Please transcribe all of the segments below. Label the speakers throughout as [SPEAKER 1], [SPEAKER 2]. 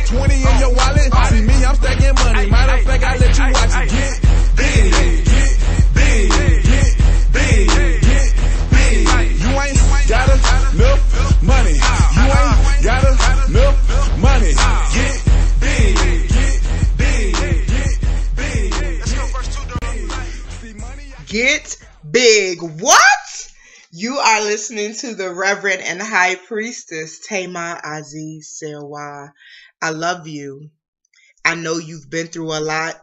[SPEAKER 1] A 20 in your wallet. See me, I'm stacking money. Matter of fact, I let you watch it. Get big, get big, get big, get big. You ain't got enough money. You ain't got enough money. Get big. Get big.
[SPEAKER 2] What? You are listening to the Reverend and High Priestess Thema Azize Serwa. I love you. I know you've been through a lot.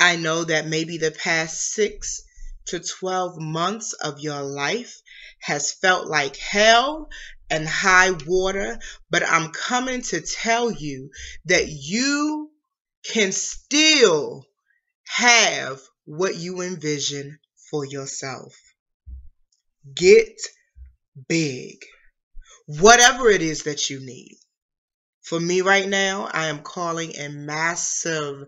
[SPEAKER 2] I know that maybe the past six to 12 months of your life has felt like hell and high water, but I'm coming to tell you that you can still have what you envision for yourself. Get big. Whatever it is that you need. For me right now, I am calling in massive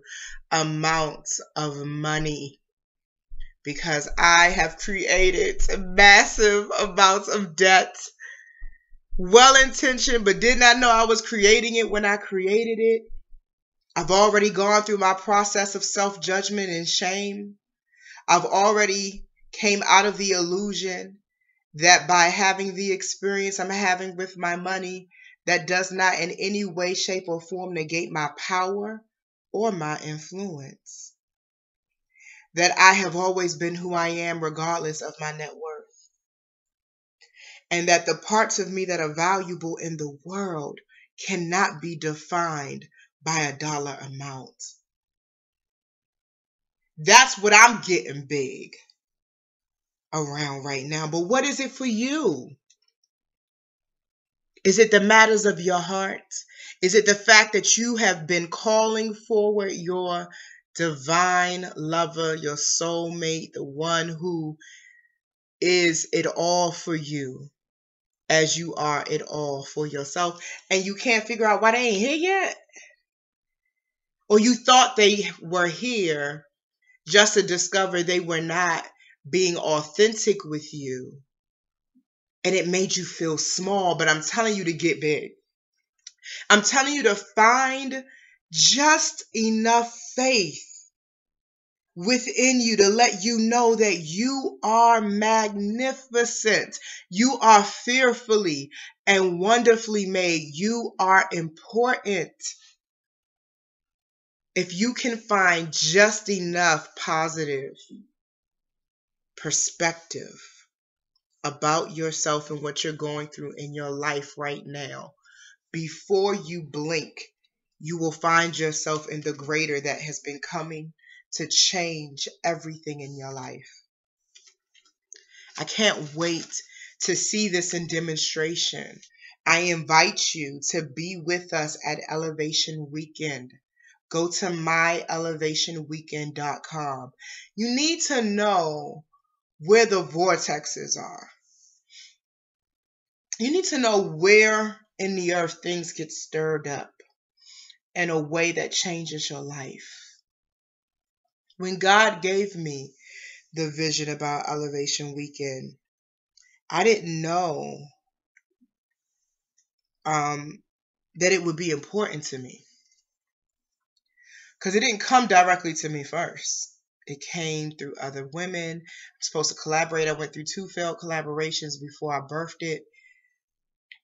[SPEAKER 2] amounts of money because I have created massive amounts of debt. Well intentioned, but did not know I was creating it when I created it. I've already gone through my process of self judgment and shame. I've already came out of the illusion that by having the experience I'm having with my money, that does not in any way, shape, or form negate my power or my influence. That I have always been who I am, regardless of my net worth. And that the parts of me that are valuable in the world cannot be defined by a dollar amount. That's what I'm getting big around right now. But what is it for you? Is it the matters of your heart? Is it the fact that you have been calling forward your divine lover, your soulmate, the one who is it all for you as you are it all for yourself? And you can't figure out why they ain't here yet? Or you thought they were here just to discover they were not being authentic with you and it made you feel small, but I'm telling you to get big. I'm telling you to find just enough faith within you to let you know that you are magnificent. You are fearfully and wonderfully made. You are important. If you can find just enough positive perspective about yourself and what you're going through in your life right now, before you blink, you will find yourself in the greater that has been coming to change everything in your life. I can't wait to see this in demonstration. I invite you to be with us at Elevation Weekend. Go to myelevationweekend.com. You need to know where the vortexes are. You need to know where in the earth things get stirred up in a way that changes your life. When God gave me the vision about Elevation Weekend, I didn't know um, that it would be important to me because it didn't come directly to me first. It came through other women. I'm supposed to collaborate. I went through two failed collaborations before I birthed it.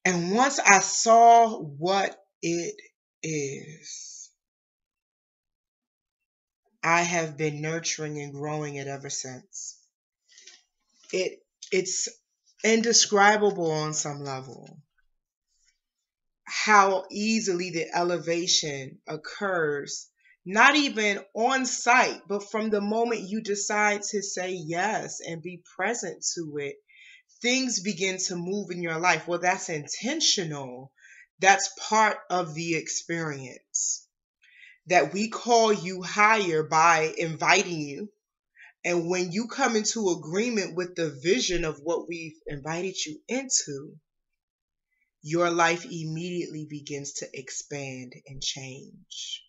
[SPEAKER 2] And once I saw what it is, I have been nurturing and growing it ever since. It it's indescribable on some level how easily the elevation occurs not even on site, but from the moment you decide to say yes and be present to it, things begin to move in your life. Well, that's intentional. That's part of the experience. That we call you higher by inviting you. And when you come into agreement with the vision of what we've invited you into, your life immediately begins to expand and change.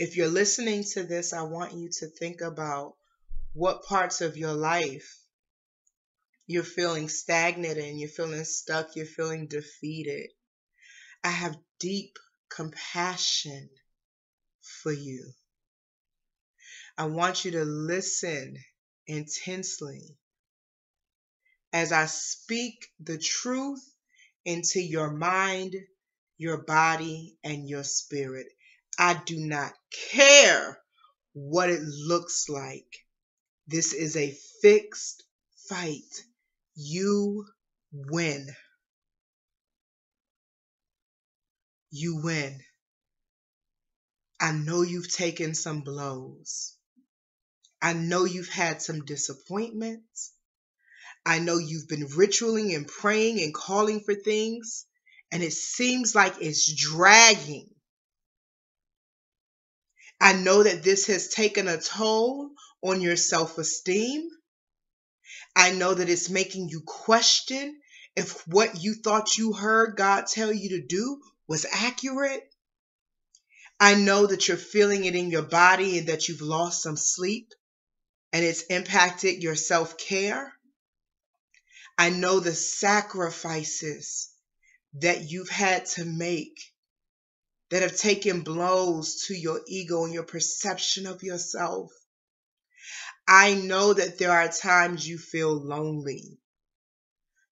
[SPEAKER 2] If you're listening to this, I want you to think about what parts of your life you're feeling stagnant and you're feeling stuck, you're feeling defeated. I have deep compassion for you. I want you to listen intensely as I speak the truth into your mind, your body, and your spirit. I do not care what it looks like. This is a fixed fight. You win. You win. I know you've taken some blows. I know you've had some disappointments. I know you've been ritualing and praying and calling for things, and it seems like it's dragging. I know that this has taken a toll on your self esteem. I know that it's making you question if what you thought you heard God tell you to do was accurate. I know that you're feeling it in your body and that you've lost some sleep and it's impacted your self care. I know the sacrifices that you've had to make that have taken blows to your ego and your perception of yourself. I know that there are times you feel lonely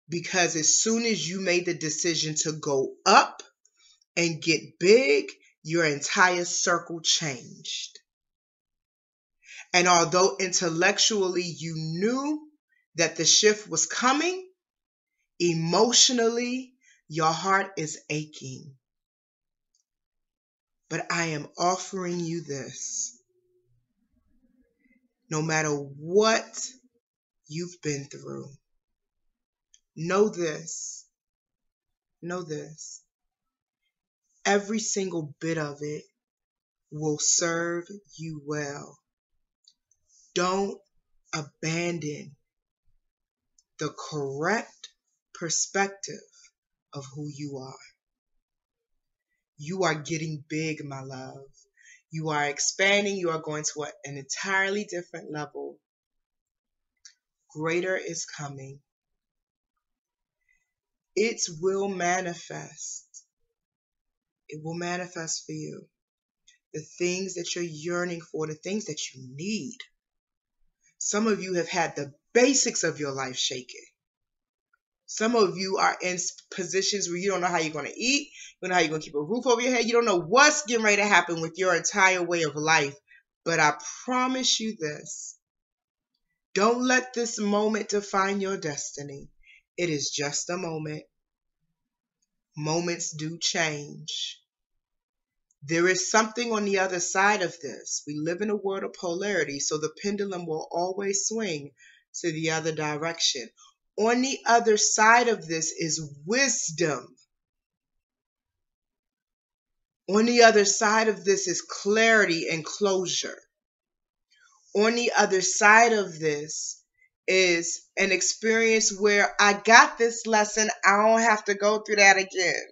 [SPEAKER 2] because as soon as you made the decision to go up and get big, your entire circle changed. And although intellectually you knew that the shift was coming, emotionally your heart is aching. But I am offering you this. No matter what you've been through, know this. Know this. Every single bit of it will serve you well. Don't abandon the correct perspective of who you are. You are getting big, my love. You are expanding. You are going to an entirely different level. Greater is coming. It will manifest. It will manifest for you. The things that you're yearning for, the things that you need. Some of you have had the basics of your life shaken. Some of you are in positions where you don't know how you're going to eat, you don't know how you're going to keep a roof over your head, you don't know what's getting ready to happen with your entire way of life. But I promise you this don't let this moment define your destiny. It is just a moment. Moments do change. There is something on the other side of this. We live in a world of polarity, so the pendulum will always swing to the other direction. On the other side of this is wisdom. On the other side of this is clarity and closure. On the other side of this is an experience where I got this lesson, I don't have to go through that again.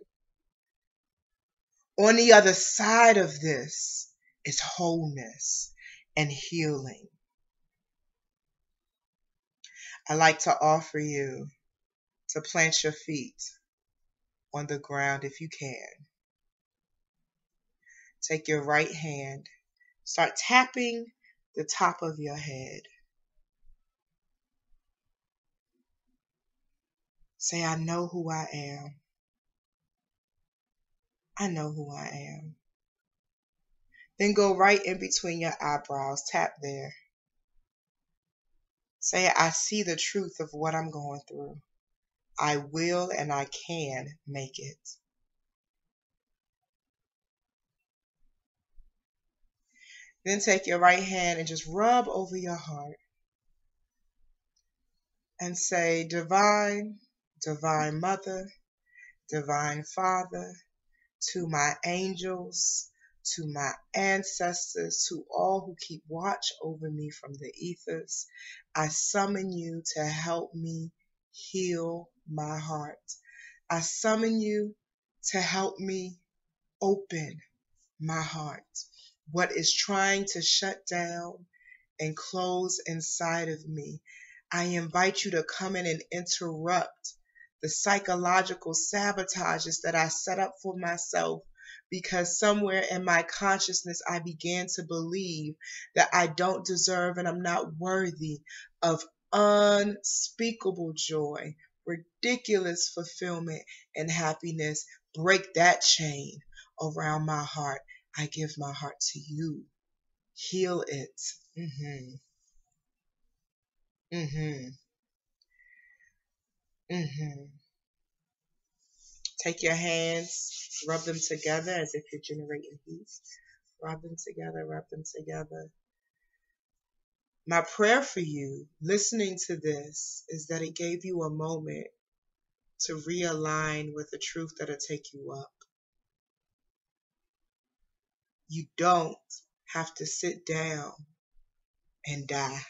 [SPEAKER 2] On the other side of this is wholeness and healing. I like to offer you to plant your feet on the ground if you can. Take your right hand, start tapping the top of your head. Say, I know who I am. I know who I am. Then go right in between your eyebrows, tap there. Say, I see the truth of what I'm going through. I will and I can make it. Then take your right hand and just rub over your heart and say, Divine, Divine Mother, Divine Father, to my angels, to my ancestors, to all who keep watch over me from the ethers. I summon you to help me heal my heart. I summon you to help me open my heart. What is trying to shut down and close inside of me, I invite you to come in and interrupt the psychological sabotages that I set up for myself because somewhere in my consciousness I began to believe that I don't deserve and I'm not worthy of unspeakable joy, ridiculous fulfillment and happiness. Break that chain around my heart. I give my heart to you. Heal it. Mhm. Mhm. Mhm. Take your hands, rub them together as if you're generating heat. Rub them together, rub them together. My prayer for you, listening to this, is that it gave you a moment to realign with the truth that'll take you up. You don't have to sit down and die.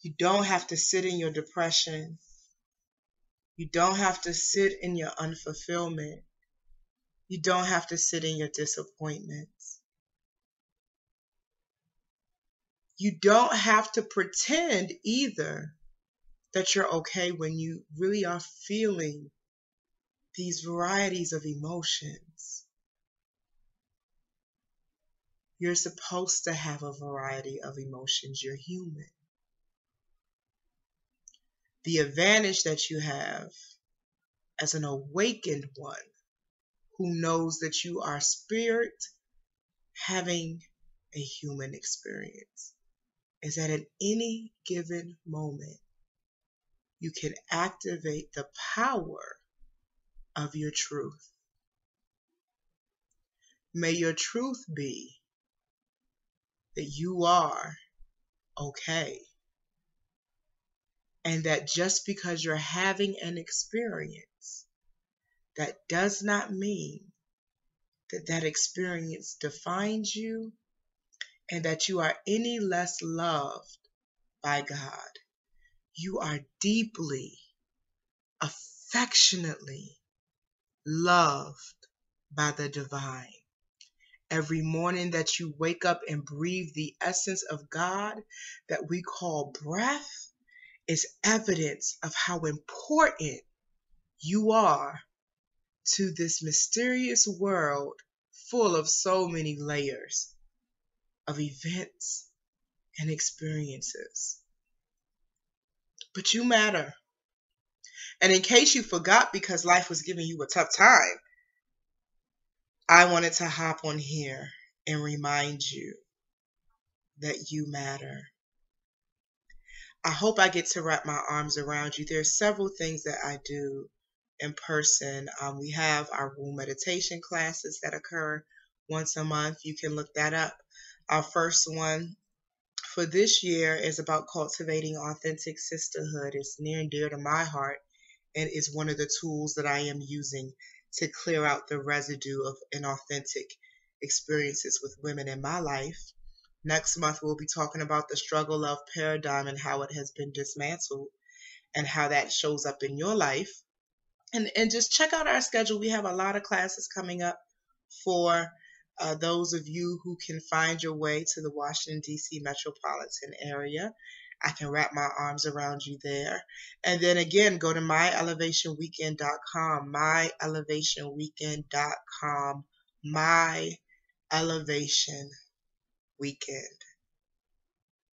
[SPEAKER 2] You don't have to sit in your depression. You don't have to sit in your unfulfillment. You don't have to sit in your disappointments. You don't have to pretend either that you're okay when you really are feeling these varieties of emotions. You're supposed to have a variety of emotions. You're human. The advantage that you have as an awakened one who knows that you are spirit having a human experience is that at any given moment, you can activate the power of your truth. May your truth be that you are okay. And that just because you're having an experience, that does not mean that that experience defines you and that you are any less loved by God. You are deeply, affectionately loved by the divine. Every morning that you wake up and breathe the essence of God that we call breath is evidence of how important you are to this mysterious world full of so many layers of events and experiences. But you matter. And in case you forgot because life was giving you a tough time, I wanted to hop on here and remind you that you matter. I hope I get to wrap my arms around you. There are several things that I do in person. Um, we have our womb meditation classes that occur once a month. You can look that up. Our first one for this year is about cultivating authentic sisterhood. It's near and dear to my heart and is one of the tools that I am using to clear out the residue of inauthentic experiences with women in my life. Next month, we'll be talking about the struggle of paradigm and how it has been dismantled and how that shows up in your life. And, and just check out our schedule. We have a lot of classes coming up for uh, those of you who can find your way to the Washington, D.C. metropolitan area. I can wrap my arms around you there. And then again, go to myelevationweekend.com, myelevationweekend.com, my elevation weekend.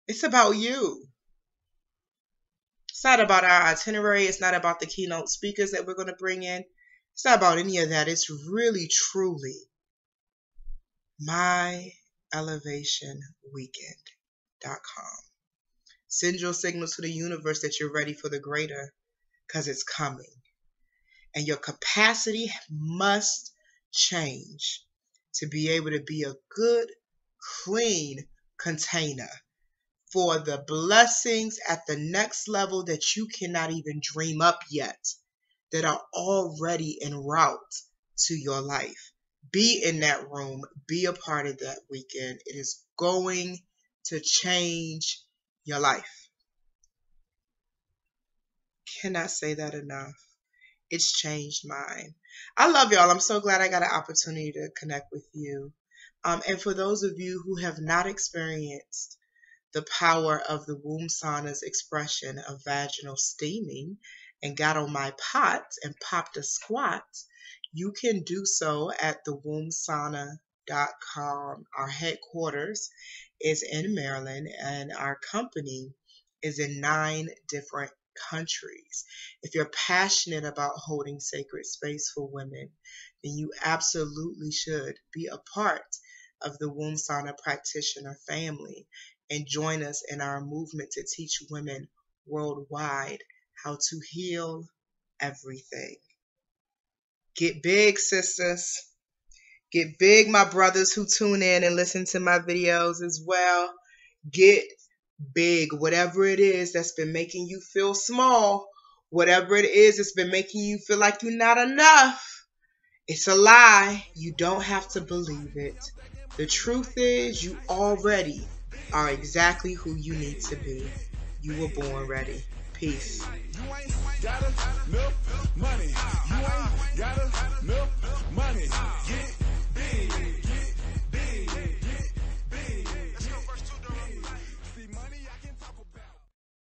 [SPEAKER 2] It's about you. It's not about our itinerary. It's not about the keynote speakers that we're going to bring in. It's not about any of that. It's really, truly myelevationweekend.com. Send your signal to the universe that you're ready for the greater because it's coming. And your capacity must change to be able to be a good clean container for the blessings at the next level that you cannot even dream up yet that are already en route to your life. Be in that room, be a part of that weekend. It is going to change your life. Cannot say that enough. It's changed mine. I love y'all. I'm so glad I got an opportunity to connect with you. Um, and for those of you who have not experienced the power of the womb sauna's expression of vaginal steaming and got on my pot and popped a squat, you can do so at thewombsauna.com. Our headquarters is in Maryland and our company is in nine different countries. If you're passionate about holding sacred space for women, then you absolutely should be a part of the Womb Sauna practitioner family and join us in our movement to teach women worldwide how to heal everything. Get big, sisters. Get big, my brothers who tune in and listen to my videos as well. Get big, whatever it is that's been making you feel small, whatever it is that's been making you feel like you're not enough. It's a lie. You don't have to believe it. The truth is, you already are exactly who you need to be. You were born ready. Peace.
[SPEAKER 1] You